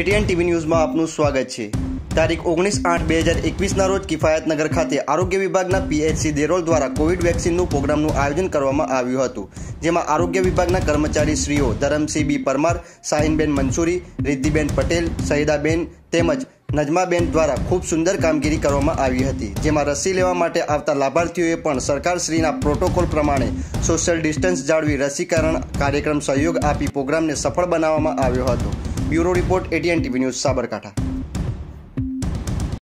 ATN TV ન્યૂઝમાં આપનું સ્વાગત છે. તારીખ ઓગણીસ આઠ બે હજાર એકવીસના રોજ કિફાયતનગર ખાતે આરોગ્ય વિભાગના પીએચસી દેરોલ દ્વારા કોવિડ વેક્સિનનું પ્રોગ્રામનું આયોજન કરવામાં આવ્યું હતું, જેમાં આરોગ્ય વિભાગના કર્મચારી શ્રીઓ ધરમસિંહ બી પરમાર શાહીનબેન મંસૂરી, રિદ્ધિબેન પટેલ સહિદાબેન તેમજ નજમાબેન દ્વારા ખૂબ સુંદર કામગીરી કરવામાં આવી હતી, જેમાં રસી લેવા માટે આવતા લાભાર્થીઓએ પણ સરકારશ્રીના પ્રોટોકોલ પ્રમાણે સોશિયલ ડિસ્ટન્સ જાળવી રસીકરણ કાર્યક્રમ સહયોગ આપી પ્રોગ્રામને સફળ બનાવવામાં આવ્યો હતો. bureau report ATN TV news Sabarkantha